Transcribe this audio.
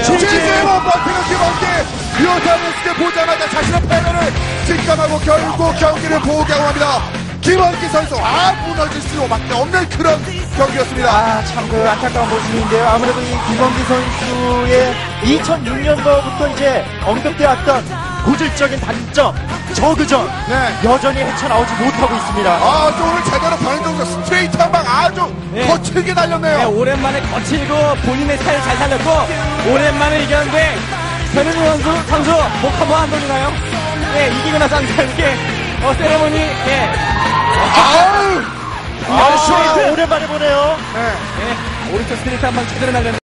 있어요. 최재원 버티는 김원기 류타니스크 보자마자 자신의 패배를 직감하고 결국 경기를 포기하고 맙니다. 김원기 선수 아 무너질 수밖에 없는 그런 경기였습니다. 아, 참 그 안타까운 모습인데요. 아무래도 이 김원기 선수의 2006년도부터 이제 언급되어 왔던 고질적인 단점, 저그전 네. 여전히 헤쳐나오지 못하고 있습니다. 아, 또 오늘 아주 네. 거칠게 날렸네요. 네, 오랜만에 거칠고 본인의 스타일 잘 살렸고 오랜만에 이겼는데 변현우 선수 선수 목 한번 안 돌리나요? 예, 이기고 나서 항상 이렇게 어, 세레모니 예, 아우! 아, 오랜만에 보네요. 네. 예, 오른쪽 스트레이트 한방 제대로 날렸는데